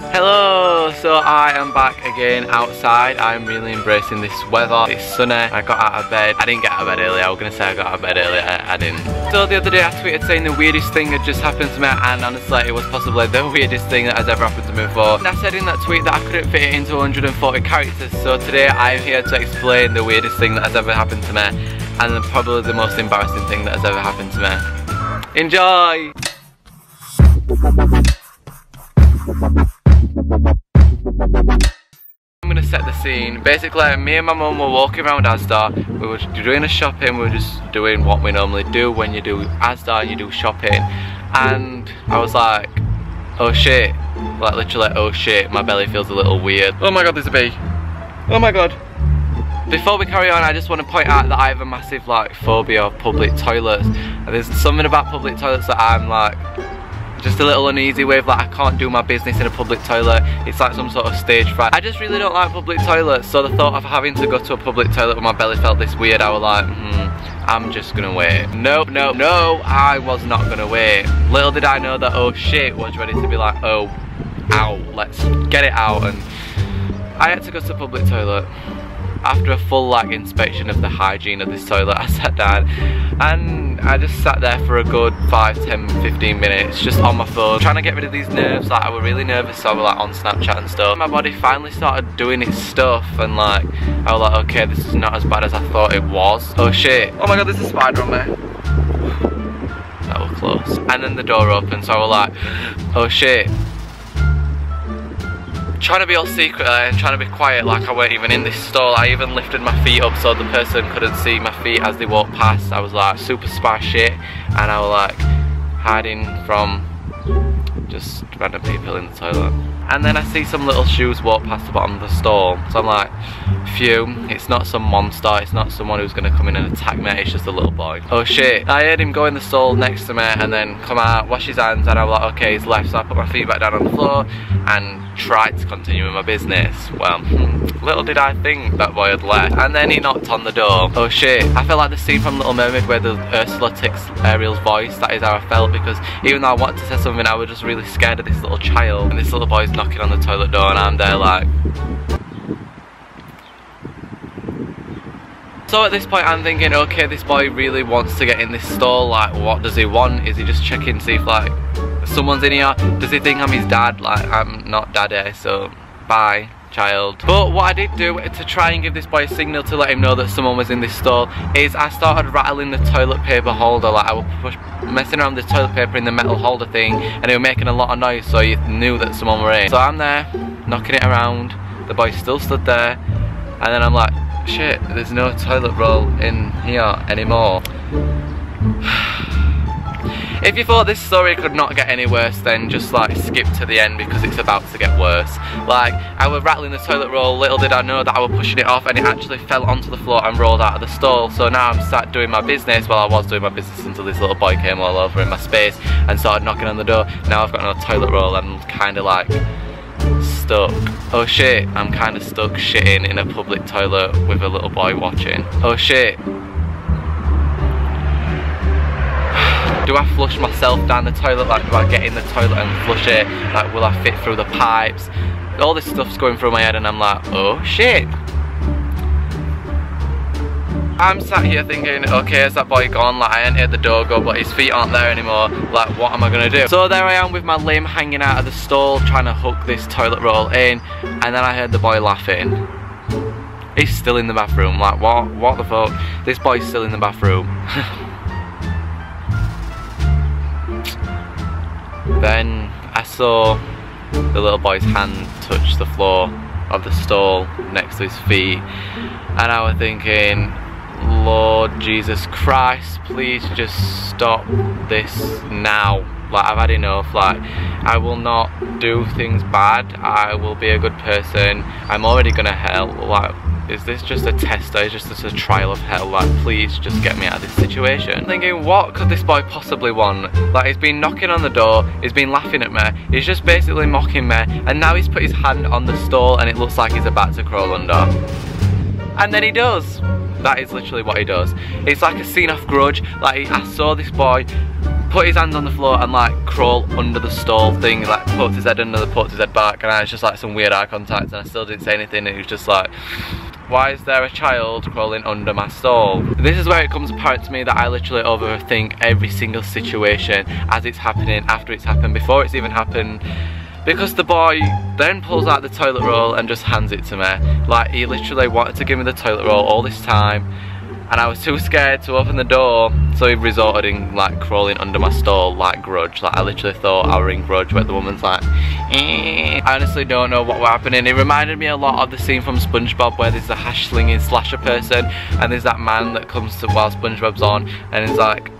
Hello, so I am back again outside. I'm really embracing this weather. It's sunny. I got out of bed. I didn't get out of bed earlier. I was going to say I got out of bed earlier. I, I didn't. So the other day I tweeted saying the weirdest thing had just happened to me and honestly it was possibly the weirdest thing that has ever happened to me before. And I said in that tweet that I couldn't fit it into 140 characters. So today I am here to explain the weirdest thing that has ever happened to me and probably the most embarrassing thing that has ever happened to me. Enjoy! Scene. Basically, me and my mum were walking around Asda. We were doing a shopping. We were just doing what we normally do when you do Asda and you do shopping. And I was like, oh shit. Like literally, oh shit, my belly feels a little weird. Oh my god, there's a bee. Oh my god. Before we carry on, I just want to point out that I have a massive like phobia of public toilets. And there's something about public toilets that I'm like just a little uneasy with like I can't do my business in a public toilet. It's like some sort of stage fright. I just really don't like public toilets so the thought of having to go to a public toilet when my belly felt this weird. I was like hmm I'm just gonna wait. Nope nope no I was not gonna wait. Little did I know that oh shit was ready to be like oh out let's get it out. And I had to go to the public toilet. After a full like inspection of the hygiene of this toilet I sat down and I just sat there for a good 5, 10, 15 minutes just on my phone trying to get rid of these nerves like I was really nervous so I was like on Snapchat and stuff. My body finally started doing its stuff and like I was like okay this is not as bad as I thought it was. Oh shit. Oh my god there's a spider on me that was close. And then the door opened so I was like oh shit trying to be all secret uh, and trying to be quiet like I weren't even in this stall. I even lifted my feet up so the person couldn't see my feet as they walked past. I was like super spy shit and I was like hiding from just random people in the toilet. And then I see some little shoes walk past the bottom of the stall. So I'm like, phew, it's not some monster, it's not someone who's gonna come in and attack me, it's just a little boy. Oh shit. I heard him go in the stall next to me and then come out, wash his hands, and I'm like, okay, he's left, so I put my feet back down on the floor and tried to continue with my business. Well, hmm, little did I think that boy had left. And then he knocked on the door. Oh shit. I felt like the scene from Little Mermaid where the Ursula takes Ariel's voice. That is how I felt because even though I wanted to say something, I was just really scared of this little child. And this little boy's knocking on the toilet door and I'm there like... So at this point I'm thinking, okay, this boy really wants to get in this stall, like what does he want? Is he just checking to see if like someone's in here? Does he think I'm his dad? Like I'm not daddy, so bye child. But what I did do to try and give this boy a signal to let him know that someone was in this stall is I started rattling the toilet paper holder like I was push, messing around the toilet paper in the metal holder thing and it was making a lot of noise so you knew that someone were in. So I'm there knocking it around, the boy still stood there and then I'm like shit there's no toilet roll in here anymore. If you thought this story could not get any worse, then just like skip to the end because it's about to get worse. Like, I was rattling the toilet roll, little did I know that I was pushing it off and it actually fell onto the floor and rolled out of the stall. So now I'm sat doing my business, well I was doing my business until this little boy came all over in my space and started knocking on the door. Now I've got no toilet roll and I'm kinda like stuck. Oh shit, I'm kinda stuck shitting in a public toilet with a little boy watching. Oh shit, do I flush myself down the toilet? Like, do I get in the toilet and flush it? Like, will I fit through the pipes? All this stuff's going through my head and I'm like, oh shit. I'm sat here thinking, okay, is that boy gone? Like, I entered the door go, but his feet aren't there anymore. Like, what am I gonna do? So there I am with my limb hanging out of the stall, trying to hook this toilet roll in, and then I heard the boy laughing. He's still in the bathroom. Like, what? What the fuck? This boy's still in the bathroom. Then I saw the little boy's hand touch the floor of the stall next to his feet. And I was thinking Lord Jesus Christ please just stop this now. Like I've had enough. Like I will not do things bad. I will be a good person. I'm already gonna help like is this just a test this just a trial of hell? Like, please just get me out of this situation. thinking, what could this boy possibly want? Like, he's been knocking on the door, he's been laughing at me, he's just basically mocking me, and now he's put his hand on the stall and it looks like he's about to crawl under. And then he does. That is literally what he does. It's like a scene off Grudge. Like, I saw this boy put his hands on the floor and like crawl under the stall thing, like put his head under the put his head back and I was just like some weird eye contact and I still didn't say anything and he was just like why is there a child crawling under my stall? This is where it comes apparent to me that I literally overthink every single situation as it's happening, after it's happened, before it's even happened because the boy then pulls out the toilet roll and just hands it to me. Like he literally wanted to give me the toilet roll all this time and I was too scared to open the door so he resorted in like crawling under my stall like grudge. Like I literally thought I were in grudge where the woman's like eh. I honestly don't know what was happening. It reminded me a lot of the scene from Spongebob where there's the hash slinging slasher person and there's that man that comes to while Spongebob's on and he's like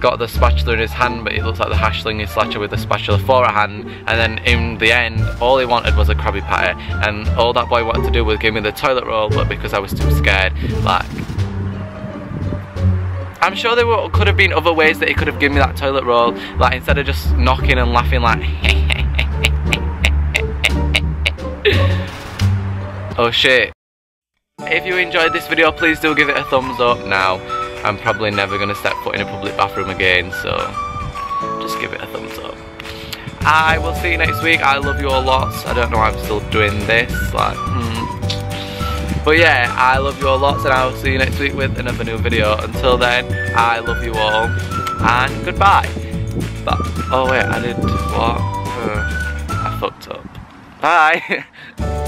got the spatula in his hand but he looks like the hash slinging slasher with the spatula for a hand. And then in the end all he wanted was a Krabby Patty. And all that boy wanted to do was give me the toilet roll but because I was too scared like I'm sure there were, could have been other ways that he could have given me that toilet roll, like instead of just knocking and laughing like Oh shit. If you enjoyed this video, please do give it a thumbs up now. I'm probably never going to step foot in a public bathroom again, so just give it a thumbs up. I will see you next week. I love you all lots. I don't know why I'm still doing this. Like, hmm. But yeah, I love you all lots and I will see you next week with another new video. Until then, I love you all and goodbye. But, oh wait, I did what? Uh, I fucked up. Bye.